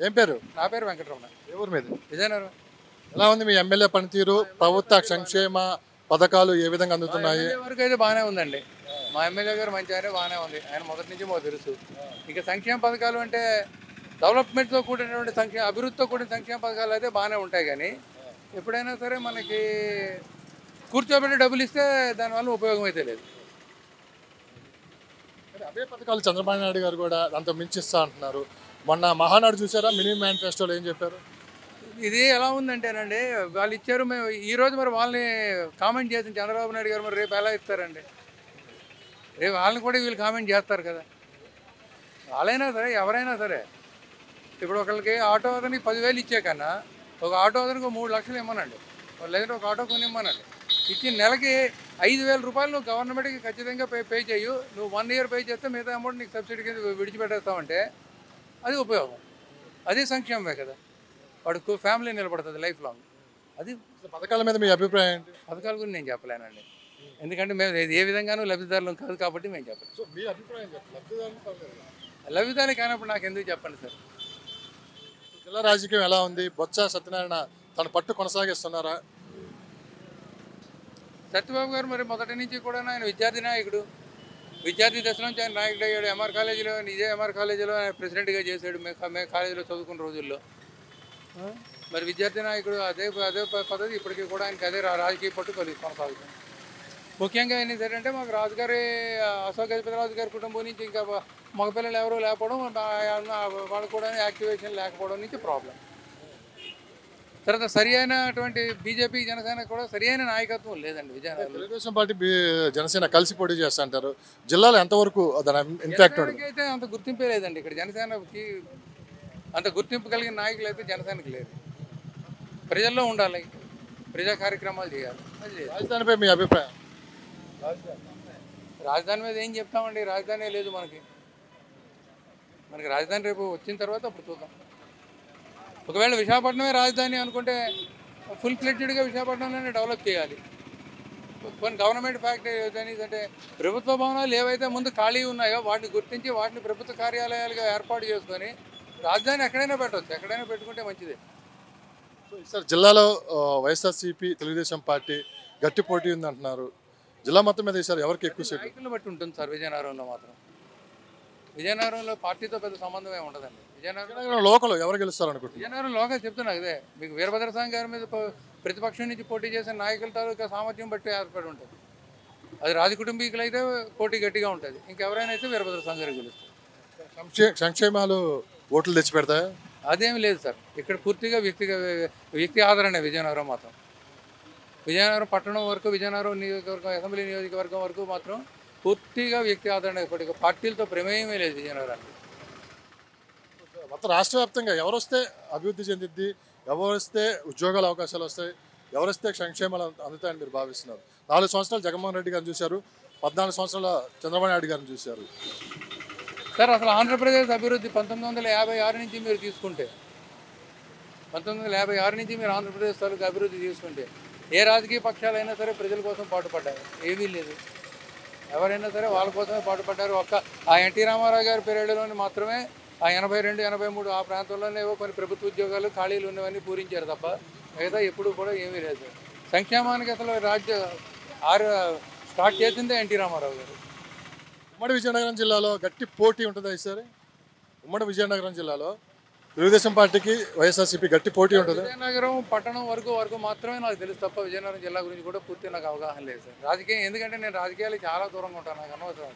ఏం పేరు? నా పేరు వెంకటరమణ. ఏ ఊరు మీద? విజయనగరం. ఎలా ఉంది మీ ఎమ్మెల్యే పనితీరు? ప్రభుత్వ సంక్షేమ పథకాలు ఏ విధంగా అందుతున్నాయి? వరకు అయితే బాగానే ఉందండి. మా ఎమ్మెల్యే గారు మంచి ఆయన బాగానే ఉంది. ఆయన మొదటి నుంచి మాకు తెలుసు. ఇక సంక్షేమ పథకాలు అంటే డెవలప్మెంట్తో కూడినటువంటి సంక్షేమ అభివృద్ధితో కూడిన సంక్షేమ పథకాలు అయితే బాగానే ఉంటాయి కానీ ఎప్పుడైనా సరే మనకి కూర్చోబెట్టి డబ్బులు ఇస్తే దానివల్ల ఉపయోగం అయితే లేదు. అవే పథకాలు చంద్రబాబు నాయుడు గారు కూడా దాంతో మించిస్తా అంటున్నారు. మొన్న మహానాడు చూసారా? మినీ మేనిఫెస్టోలో ఏం చెప్పారు? ఇది ఎలా ఉందంటేనండి వాళ్ళు ఇచ్చారు మేము ఈరోజు మరి వాళ్ళని కామెంట్ చేసిన చంద్రబాబు నాయుడు గారు మరి రేపు ఎలా ఇస్తారండి? రేపు వాళ్ళని కూడా వీళ్ళు కామెంట్ చేస్తారు కదా. వాళ్ళైనా సరే ఎవరైనా సరే ఇప్పుడు ఒకరికి ఆటో అతనికి పదివేలు ఇచ్చే కన్నా ఒక ఆటో అతనికి మూడు లక్షలు ఇమ్మనండి. లేదంటే ఒక ఆటో కొని ఇమ్మనండి. ఇచ్చిన నెలకి ఐదు వేల రూపాయలు నువ్వు గవర్నమెంట్కి ఖచ్చితంగా పే పే చేయు. నువ్వు వన్ ఇయర్ పే చేస్తే మిగతా అమౌంట్ నీకు సబ్సిడీ కింద విడిచిపెట్టేస్తామంటే అది ఉపయోగం. అది సంక్షేమమే కదా. వాడికి ఫ్యామిలీ నిలబడుతుంది లైఫ్ లాంగ్. అది పథకాల మీద మీ అభిప్రాయం ఏంటి? పథకాల గురించి నేను చెప్పలేనండి. ఎందుకంటే మేము ఏ విధంగానూ లబ్ధిదారులం కాదు కాబట్టి మేము చెప్పలేం. సో మీ అభిప్రాయం. లబ్ధిదారులు కానప్పుడు నాకు ఎందుకు చెప్పండి సార్? జిల్లా రాజకీయం ఎలా ఉంది? బొత్స సత్యనారాయణ తన పట్టు కొనసాగిస్తున్నారా? సత్యబాబు గారు మరి మొదటి నుంచి కూడా ఆయన విద్యార్థి నాయకుడు. విద్యార్థి దశ నుంచి ఆయన నాయకుడు అయ్యాడు. ఎంఆర్ కాలేజీలో ఇదే ఎంఆర్ కాలేజీలో ఆయన ప్రెసిడెంట్గా చేశాడు. మేము మేము కాలేజీలో చదువుకున్న రోజుల్లో? మరి విద్యార్థి నాయకుడు అదే అదే పద్ధతి ఇప్పటికీ కూడా ఆయనకి అదే రాజకీయ పట్టు కలిగి కొనసాగుతుంది. ముఖ్యంగా ఏం ఏంటంటే మాకు రాజుగారి అశోక్ గజపతి రాజు గారి కుటుంబం నుంచి ఇంకా మగపిల్లలు ఎవరూ లేకపోవడం వాళ్ళు కూడా యాక్టివేషన్ లేకపోవడం నుంచి ప్రాబ్లం. తర్వాత సరి అయినటువంటి బీజేపీ జనసేన కూడా సరి అయిన నాయకత్వం లేదండి విజయనగరంలో. తెలుగుదేశం పార్టీ జనసేన కలిసి పోటీ చేస్తా అంటారు. జిల్లాలో ఎంతవరకు దాని ఇంపాక్ట్ అయితే అంత గుర్తింపే లేదండి. ఇక్కడ జనసేనకి అంత గుర్తింపు కలిగిన నాయకులు అయితే జనసేనకి లేదు. ప్రజల్లో ఉండాలి. ప్రజా కార్యక్రమాలు చేయాలి. రాజధానిపై మీ అభిప్రాయం? రాజధాని మీద ఏం చెప్తామండి? రాజధాని లేదు మనకి. మనకి రాజధాని రేపు వచ్చిన తర్వాత అప్పుడు చూద్దాం. ఒకవేళ విశాఖపట్నమే రాజధాని అనుకుంటే ఫుల్ ఫ్లెడ్జెడ్గా విశాఖపట్నంలోనే డెవలప్ చేయాలి. కొన్ని గవర్నమెంట్ ఫ్యాక్టరీస్ అంటే ప్రభుత్వ భవనాలు ఏవైతే ముందు ఖాళీ ఉన్నాయో వాటిని గుర్తించి వాటిని ప్రభుత్వ కార్యాలయాలుగా ఏర్పాటు చేసుకొని రాజధాని ఎక్కడైనా పెట్టవచ్చు ఎక్కడైనా పెట్టుకుంటే మంచిది. సో ఈసారి జిల్లాలో వైఎస్ఆర్సీపీ తెలుగుదేశం పార్టీ గట్టి పోటీ ఉంది అంటున్నారు జిల్లా మొత్తం మీద ఈసారి ఎవరికి ఎక్కువ సీట్లు బట్టి ఉంటుంది సార్ విజయనగరంలో మాత్రం. విజయనగరంలో పార్టీతో పెద్ద సంబంధం ఏమి ఉండదండి. విజయనగరం లోకల్ ఎవరు గెలుస్తారు అనుకుంటున్నారు విజయనగరం లోగా చెప్తున్నా అదే. మీకు వీరభద్ర స్వామి గారి మీద ప్రతిపక్షం నుంచి పోటీ చేసిన నాయకుల తాలూకా సామర్థ్యం బట్టి ఏర్పడి ఉంటుంది. అది రాజ కుటుంబీకులు అయితే పోటీ గట్టిగా ఉంటుంది. ఇంకెవరైనా అయితే వీరభద్ర స్వామి గారికి గెలుస్తారు. సంక్షే సంక్షేమాలు ఓట్లు తెచ్చి పెడతాయా అదేం లేదు సార్. ఇక్కడ పూర్తిగా వ్యక్తిగా వ్యక్తి ఆదరణ విజయనగరం మాత్రం. విజయనగరం పట్టణం వరకు విజయనగరం నియోజకవర్గం అసెంబ్లీ నియోజకవర్గం వరకు మాత్రం పూర్తిగా వ్యక్తి ఆదరణ ఇప్పటికి పార్టీలతో ప్రమేయమే లేదు విజయనగరానికి మొత్తం రాష్ట్ర వ్యాప్తంగా ఎవరు వస్తే అభివృద్ధి చెందిద్ది ఎవరు వస్తే ఉద్యోగాల అవకాశాలు వస్తాయి ఎవరు వస్తే సంక్షేమాలు అంద- అందుతాయని మీరు భావిస్తున్నారు. నాలుగు సంవత్సరాలు జగన్మోహన్ రెడ్డి గారిని చూశారు పద్నాలుగు సంవత్సరాల చంద్రబాబు నాయుడు గారిని చూశారు. సార్ అసలు ఆంధ్రప్రదేశ్ అభివృద్ధి పంతొమ్మిది వందల యాభై ఆరు నుంచి మీరు తీసుకుంటే పంతొమ్మిది వందల యాభై ఆరు నుంచి మీరు ఆంధ్రప్రదేశ్ తాలూకు అభివృద్ధి తీసుకుంటే ఏ రాజకీయ పక్షాలైనా సరే ప్రజల కోసం పాటుపడ్డారు. ఏమీ లేదు. ఎవరైనా సరే వాళ్ళ కోసమే పాటుపడ్డారు. ఒక్క ఆ ఎన్టీ రామారావు గారి పీరియడ్లోని మాత్రమే ఆ ఎనభై రెండు ఎనభై మూడు ఆ ప్రాంతంలోనే ఏవో కొన్ని ప్రభుత్వ ఉద్యోగాలు ఖాళీలు ఉన్నవన్నీ పూరించారు తప్ప మిగతా ఎప్పుడు కూడా ఏమీ లేదు. సంక్షేమానికి అసలు రాజ్య ఆరు స్టార్ట్ చేసిందే ఎన్టీ రామారావు గారు. ఉమ్మడి విజయనగరం జిల్లాలో గట్టి పోటీ ఉంటుందా ఈసారి? ఉమ్మడి విజయనగరం జిల్లాలో? తెలుగుదేశం పార్టీకి వైఎస్ఆర్సీపీ గట్టి పోటీ ఉంటుంది. విజయనగరం పట్టణం వరకు వరకు మాత్రమే నాకు తెలుసు తప్ప విజయనగరం జిల్లా గురించి కూడా పూర్తి నాకు అవగాహన లేదు సార్. రాజకీయం ఎందుకంటే నేను రాజకీయాలు చాలా దూరంగా ఉంటాను నాకు అనవసరం